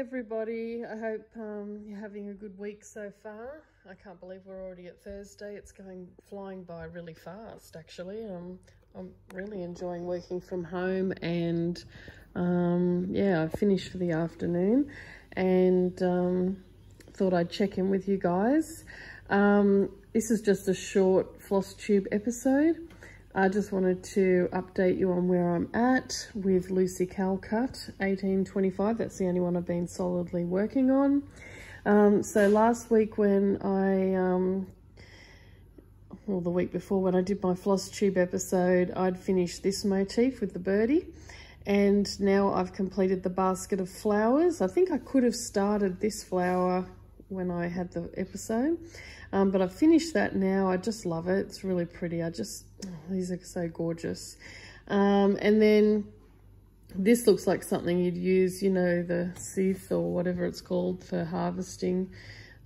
everybody. I hope um, you're having a good week so far. I can't believe we're already at Thursday. It's going flying by really fast, actually. Um, I'm really enjoying working from home and um, yeah, I finished for the afternoon and um, thought I'd check in with you guys. Um, this is just a short floss tube episode. I just wanted to update you on where I'm at with Lucy Calcut 1825. That's the only one I've been solidly working on. Um, so last week when I, um, well the week before when I did my floss tube episode, I'd finished this motif with the birdie and now I've completed the basket of flowers. I think I could have started this flower when I had the episode. Um, but I've finished that now. I just love it. It's really pretty. I just, oh, these are so gorgeous. Um, and then this looks like something you'd use, you know, the scythe or whatever it's called for harvesting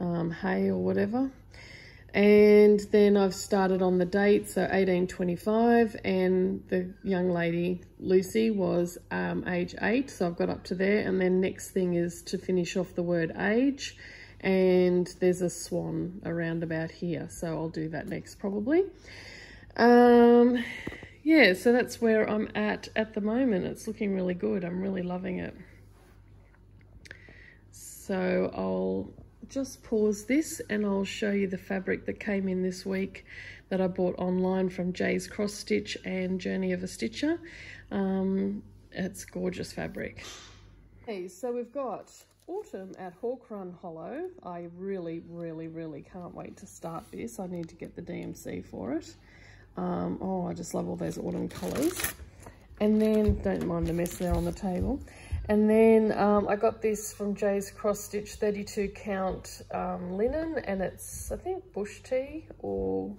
um, hay or whatever. And then I've started on the date, so 1825, and the young lady, Lucy, was um, age 8, so I've got up to there. And then next thing is to finish off the word age and there's a swan around about here so I'll do that next probably. Um yeah so that's where I'm at at the moment. It's looking really good. I'm really loving it. So I'll just pause this and I'll show you the fabric that came in this week that I bought online from Jay's Cross Stitch and Journey of a Stitcher. Um, it's gorgeous fabric. Okay so we've got autumn at Hawk Run Hollow. I really, really, really can't wait to start this. I need to get the DMC for it. Um, oh, I just love all those autumn colours. And then, don't mind the mess there on the table. And then um, I got this from Jay's Cross Stitch 32 count um, linen and it's, I think, bush tea or,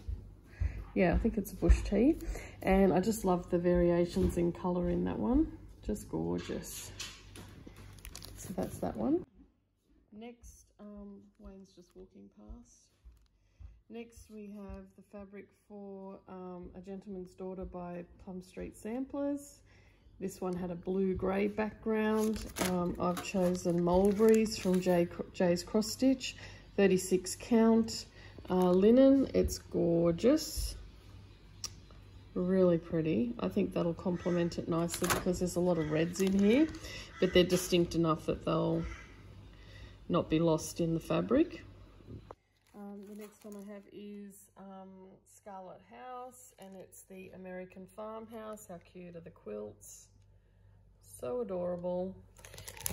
yeah, I think it's bush tea. And I just love the variations in colour in that one. Just gorgeous. So that's that one. Next, um, Wayne's just walking past. Next we have the fabric for um, A Gentleman's Daughter by Plum Street Samplers. This one had a blue-grey background. Um, I've chosen Mulberries from Jay, Jay's Cross Stitch, 36 count uh, linen. It's gorgeous really pretty. I think that'll complement it nicely because there's a lot of reds in here, but they're distinct enough that they'll not be lost in the fabric. Um, the next one I have is um, Scarlett House, and it's the American Farmhouse. How cute are the quilts? So adorable.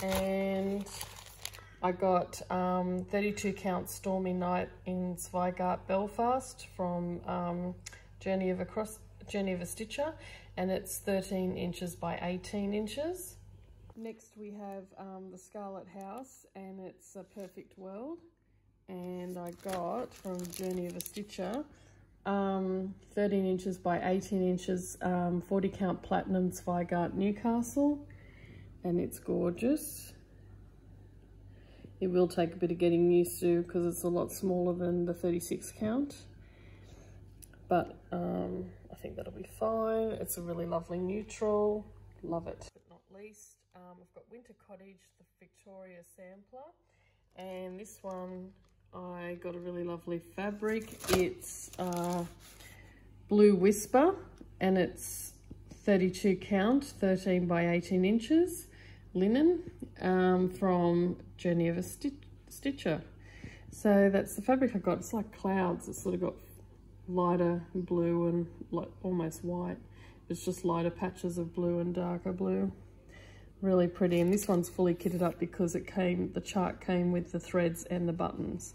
And I got um, 32 count Stormy Night in Zweigart Belfast from um, Journey of Across Geneva Stitcher and it's 13 inches by 18 inches. Next we have um, the Scarlett House and it's a Perfect World and I got from Journey of a Stitcher um, 13 inches by 18 inches um, 40 count platinum Zweigart Newcastle and it's gorgeous. It will take a bit of getting used to because it's a lot smaller than the 36 count but um, think that'll be fine. It's a really lovely neutral. Love it. But not least, um, I've got Winter Cottage, the Victoria sampler. And this one, I got a really lovely fabric. It's uh, Blue Whisper and it's 32 count, 13 by 18 inches linen um, from Journey of a Stitcher. So that's the fabric I've got. It's like clouds. It's sort of got lighter blue and like almost white. It's just lighter patches of blue and darker blue. Really pretty. And this one's fully kitted up because it came, the chart came with the threads and the buttons.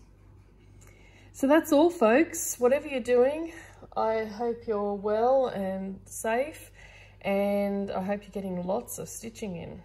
So that's all folks. Whatever you're doing, I hope you're well and safe and I hope you're getting lots of stitching in.